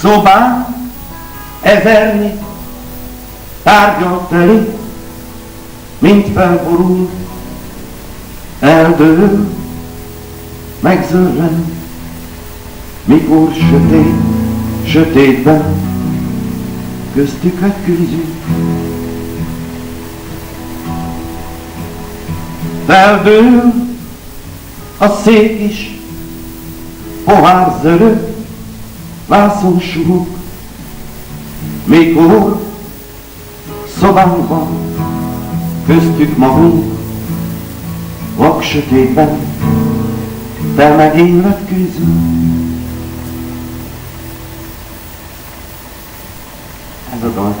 Szobán ezernyi tárgyal teli, mint felborult, eldől, megzörlen, mikor sötét, sötétben, köztük vetkőzünk. Feldől a szék is, pohár zörög, vászon súg, mikor szobánkban köztük magunk, vak sötétben, te meg én vetkőzünk. Ez a dal.